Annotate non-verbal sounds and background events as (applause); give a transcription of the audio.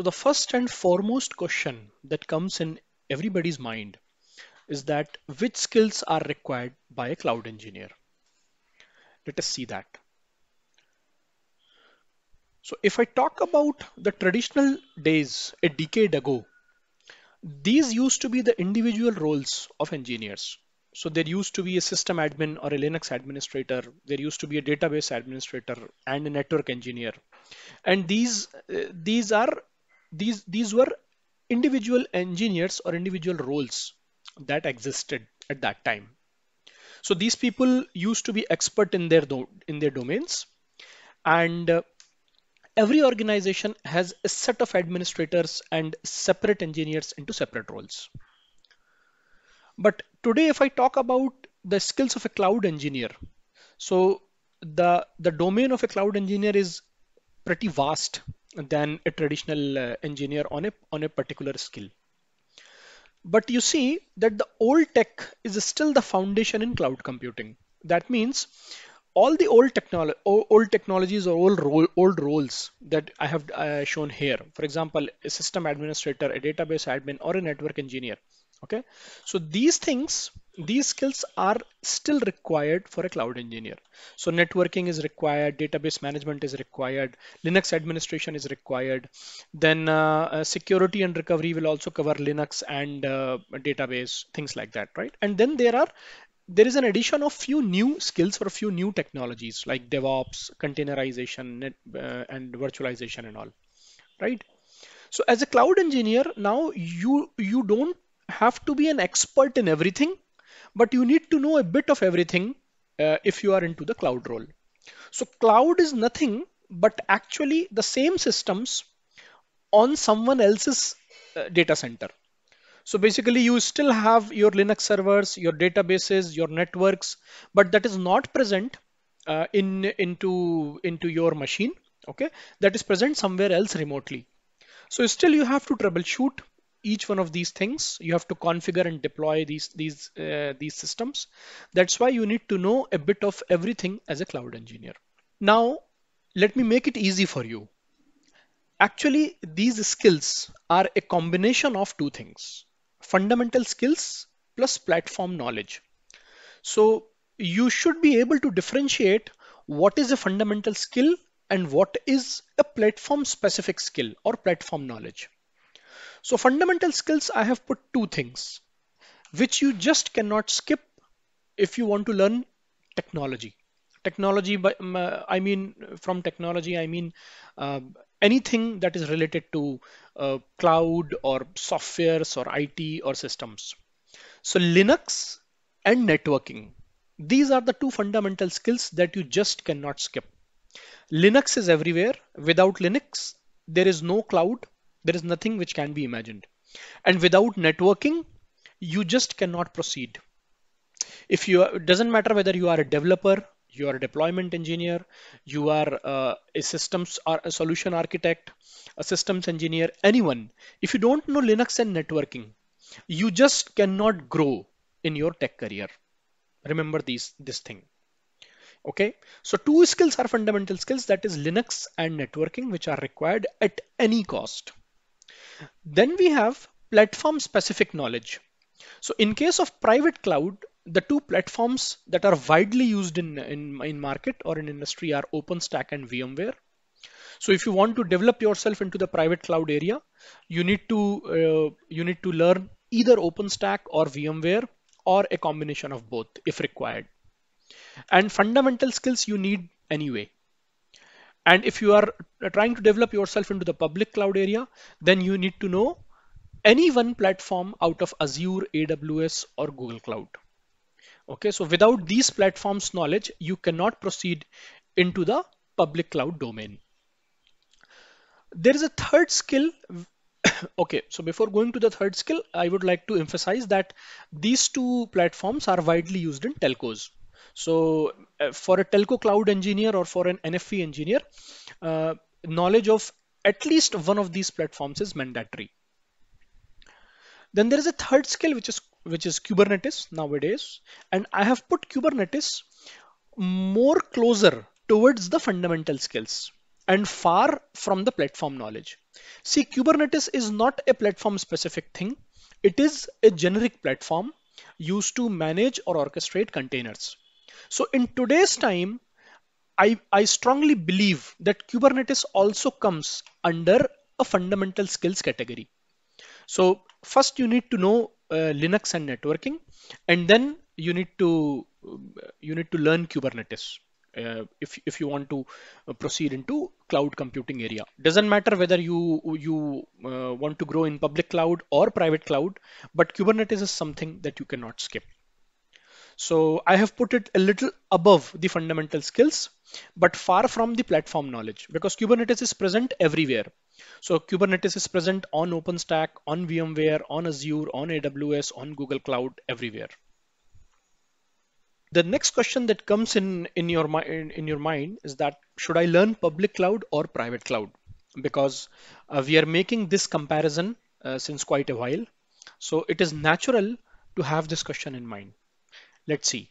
So the first and foremost question that comes in everybody's mind is that which skills are required by a cloud engineer? Let us see that. So if I talk about the traditional days a decade ago, these used to be the individual roles of engineers. So there used to be a system admin or a Linux administrator. There used to be a database administrator and a network engineer. And these uh, these are these these were individual engineers or individual roles that existed at that time. So these people used to be expert in their do- in their domains, and uh, every organization has a set of administrators and separate engineers into separate roles. But today, if I talk about the skills of a cloud engineer, so the the domain of a cloud engineer is pretty vast than a traditional uh, engineer on a on a particular skill. But you see that the old tech is still the foundation in cloud computing. That means all the old technology, old technologies or old role, old roles that I have uh, shown here. For example, a system administrator, a database admin, or a network engineer okay so these things these skills are still required for a cloud engineer. So networking is required database management is required linux administration is required. Then uh, uh, security and recovery will also cover linux and uh, database things like that right? And then there are there is an addition of few new skills for a few new technologies like devops containerization net, uh, and virtualization and all right? So as a cloud engineer now you you don't have to be an expert in everything, but you need to know a bit of everything uh, if you are into the cloud role. So cloud is nothing but actually the same systems on someone else's uh, data center. So basically you still have your Linux servers, your databases, your networks, but that is not present uh, in into into your machine. Okay, that is present somewhere else remotely. So still you have to troubleshoot each one of these things you have to configure and deploy these these uh, these systems. That's why you need to know a bit of everything as a cloud engineer. Now let me make it easy for you. Actually these skills are a combination of two things fundamental skills plus platform knowledge. So you should be able to differentiate what is a fundamental skill and what is a platform specific skill or platform knowledge so fundamental skills, I have put two things which you just cannot skip if you want to learn technology. Technology, but I mean from technology, I mean uh, anything that is related to uh, cloud or softwares or IT or systems. So Linux and networking. These are the two fundamental skills that you just cannot skip. Linux is everywhere. Without Linux, there is no cloud, there is nothing which can be imagined. And without networking, you just cannot proceed. If you, it doesn't matter whether you are a developer, you are a deployment engineer, you are uh, a systems or a solution architect, a systems engineer, anyone. If you don't know Linux and networking, you just cannot grow in your tech career. Remember these this thing. Okay, so two skills are fundamental skills that is Linux and networking, which are required at any cost. Then we have platform specific knowledge. So in case of private cloud, the two platforms that are widely used in, in, in market or in industry are OpenStack and VMware. So if you want to develop yourself into the private cloud area, you need to uh, you need to learn either OpenStack or VMware or a combination of both if required. And fundamental skills you need anyway. And if you are trying to develop yourself into the public cloud area, then you need to know any one platform out of Azure, AWS, or Google Cloud. Okay, so without these platforms knowledge, you cannot proceed into the public cloud domain. There is a third skill. (coughs) okay, so before going to the third skill, I would like to emphasize that these two platforms are widely used in telcos. So uh, for a telco cloud engineer or for an NFV engineer, uh, knowledge of at least one of these platforms is mandatory. Then there is a third skill which is which is Kubernetes nowadays, and I have put Kubernetes more closer towards the fundamental skills. and far from the platform knowledge. See, Kubernetes is not a platform specific thing. It is a generic platform used to manage or orchestrate containers. So in today's time, I, I strongly believe that Kubernetes also comes under a fundamental skills category. So first you need to know uh, Linux and networking, and then you need to you need to learn Kubernetes uh, if if you want to uh, proceed into cloud computing area. Doesn't matter whether you you uh, want to grow in public cloud or private cloud, but Kubernetes is something that you cannot skip. So I have put it a little above the fundamental skills, but far from the platform knowledge because Kubernetes is present everywhere. So Kubernetes is present on OpenStack, on VMware, on Azure, on AWS, on Google Cloud, everywhere. The next question that comes in in your mind in your mind is that should I learn public cloud or private cloud? Because uh, we are making this comparison uh, since quite a while. So it is natural to have this question in mind. Let's see.